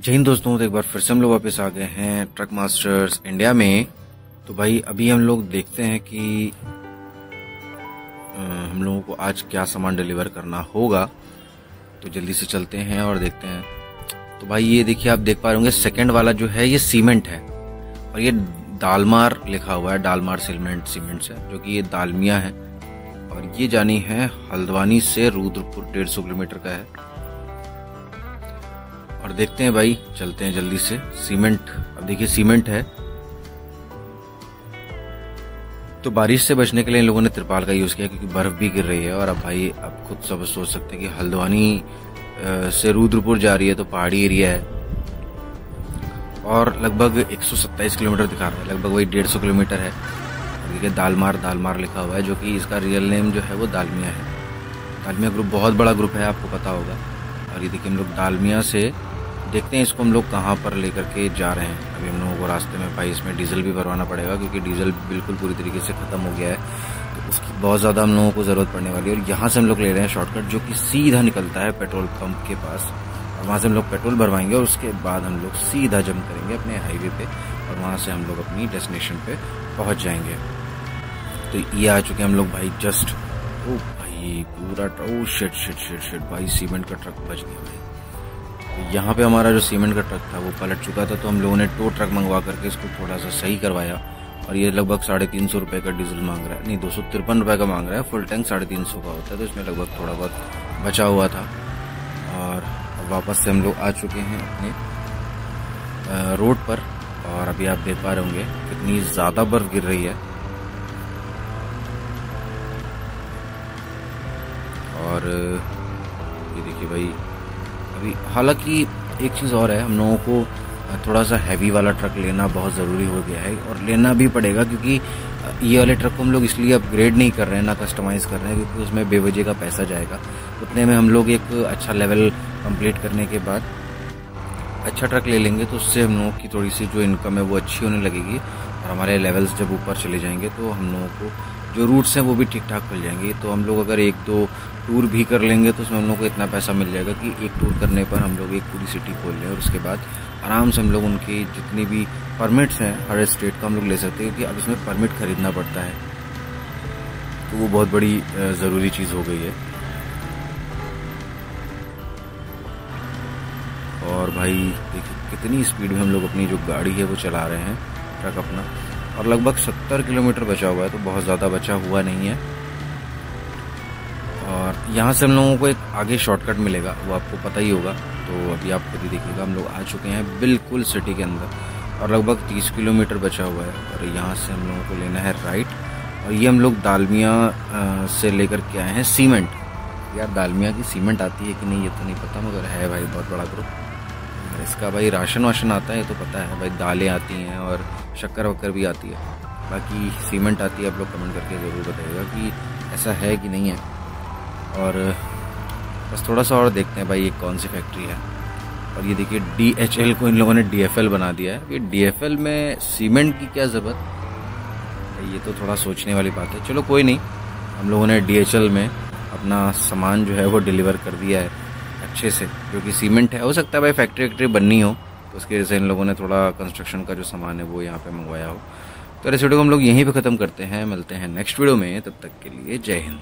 जय हिंद दोस्तों तो एक बार फिर से हम लोग वापस आ गए हैं ट्रक मास्टर्स इंडिया में। तो भाई, अभी हम लोग देखते हैं कि हम लोगों को आज क्या सामान डिलीवर करना होगा। तो जल्दी से चलते हैं और देखते हैं। तो भाई, ये देखिए, आप देख पा रहे होंगे सेकेंड वाला जो है, ये सीमेंट है। और ये दालमार लिखा हुआ है डालमार सीमेंट सीमेंट से, जो कि ये दालमिया है। और ये जानी है हल्द्वानी से रुद्रपुर, डेढ़ सौ किलोमीटर का है। और देखते हैं भाई, चलते हैं जल्दी से। सीमेंट, अब देखिए सीमेंट है। तो बारिश से बचने के लिए इन लोगों ने त्रिपाल का यूज़ किया क्योंकि बर्फ़ भी गिर रही है और अब भाई, अब खुद सब सोच सकते हैं कि हल्द्वानी से रुद्रपुर जा रही है तो पहाड़ी एरिया है। और लगभग 127 किलोमीटर दिखा रहा है, लगभग वही 150 किलोमीटर है। देखिए दालमार दालमार लिखा हुआ है जो कि इसका रियल नेम जो है वो दालमिया है। दालमिया ग्रुप, बहुत बड़ा ग्रुप है, आपको पता होगा। और ये देखिए हम लोग दालमिया से देखते हैं इसको हम लोग कहाँ पर लेकर के जा रहे हैं। अभी हम लोगों को रास्ते में भाई इसमें डीजल भी भरवाना पड़ेगा क्योंकि डीजल बिल्कुल पूरी तरीके से ख़त्म हो गया है। तो उसकी बहुत ज़्यादा हम लोगों को ज़रूरत पड़ने वाली है और यहाँ से हम लोग ले रहे हैं शॉर्टकट जो कि सीधा निकलता है पेट्रोल पंप के पास। और वहाँ से हम लोग पेट्रोल भरवाएँगे और उसके बाद हम लोग सीधा जम करेंगे अपने हाईवे पे और वहाँ से हम लोग अपनी डेस्टिनेशन पे पहुँच जाएँगे। तो ये आ चुके हम लोग भाई जस्ट ओ भाई पूरा, oh shit shit shit shit भाई सीमेंट का ट्रक बच गया भाई। यहाँ पे हमारा जो सीमेंट का ट्रक था, वो पलट चुका था तो हम लोगों ने टो ट्रक मंगवा करके इसको थोड़ा सा सही करवाया। और ये लगभग साढ़े तीन सौ रुपये का डीजल मांग रहा है। नहीं, दो सौ तिरपन रुपये का मांग रहा है। फुल टैंक साढ़े तीन सौ का होता है तो इसमें लगभग थोड़ा बहुत बचा हुआ था। और वापस से हम लोग आ चुके हैं अपने रोड पर। और अभी आप देख पा रहे होंगे कितनी ज़्यादा बर्फ़ गिर रही है। और ये देखिए भाई अभी, हालाँकि एक चीज़ और है, हम लोगों को थोड़ा सा हैवी वाला ट्रक लेना बहुत ज़रूरी हो गया है और लेना भी पड़ेगा क्योंकि ये वाले ट्रक को हम लोग इसलिए अपग्रेड नहीं कर रहे हैं, ना कस्टमाइज़ कर रहे हैं क्योंकि उसमें बेवजह का पैसा जाएगा। उतने में हम लोग एक अच्छा लेवल कंप्लीट करने के बाद अच्छा ट्रक ले लेंगे तो उससे हम लोगों की थोड़ी सी जो इनकम है वो अच्छी होने लगेगी। और हमारे लेवल्स जब ऊपर चले जाएँगे तो हम लोगों को जो रूट्स हैं वो भी ठीक ठाक मिल जाएँगे। तो हम लोग अगर एक दो टूर भी कर लेंगे तो उसमें हम लोग को इतना पैसा मिल जाएगा कि एक टूर करने पर हम लोग एक पूरी सिटी खोल लें और उसके बाद आराम से हम लोग उनकी जितनी भी परमिट्स हैं हर स्टेट का हम लोग ले सकते हैं, क्योंकि अब इसमें परमिट खरीदना पड़ता है। तो वो बहुत बड़ी ज़रूरी चीज़ हो गई है। और भाई देखिए कितनी स्पीड में हम लोग अपनी जो गाड़ी है वो चला रहे हैं ट्रक अपना। और लगभग सत्तर किलोमीटर बचा हुआ है तो बहुत ज़्यादा बचा हुआ नहीं है। और यहाँ से हम लोगों को एक आगे शॉर्टकट मिलेगा, वो आपको पता ही होगा। तो अभी आप खुद ही देखिएगा, हम लोग आ चुके हैं बिल्कुल सिटी के अंदर। और लगभग तीस किलोमीटर बचा हुआ है, और यहाँ से हम लोगों को लेना है राइट और ये हम लोग दालमिया से लेकर के आए हैं सीमेंट। यार, दालमिया की सीमेंट आती है कि नहीं, ये तो नहीं पता, मगर है भाई, बहुत बड़ा ग्रुप इसका भाई राशन वाशन आता है तो पता है। भाई दालें आती हैं और शक्कर वक्कर भी आती है। बाकी सीमेंट आती है, आप लोग कमेंट करके ज़रूर बताइएगा कि ऐसा है कि नहीं है। और बस थोड़ा सा और देखते हैं भाई ये कौन सी फैक्ट्री है। और ये देखिए डीएचएल को इन लोगों ने डीएफएल बना दिया है। ये डी में सीमेंट की क्या ज़रूरत? ये तो थोड़ा सोचने वाली बात है। चलो कोई नहीं, हम लोगों ने DHL में अपना सामान जो है वो डिलीवर कर दिया है। अच्छे से, जो कि सीमेंट है, हो सकता है भाई फैक्ट्री वैक्ट्री बननी हो तो उसकी वजह से इन लोगों ने थोड़ा कंस्ट्रक्शन का जो सामान है वो यहाँ पे मंगवाया हो। तो इस वीडियो को हम लोग यहीं पे ख़त्म करते हैं, मिलते हैं नेक्स्ट वीडियो में, तब तक के लिए जय हिंद।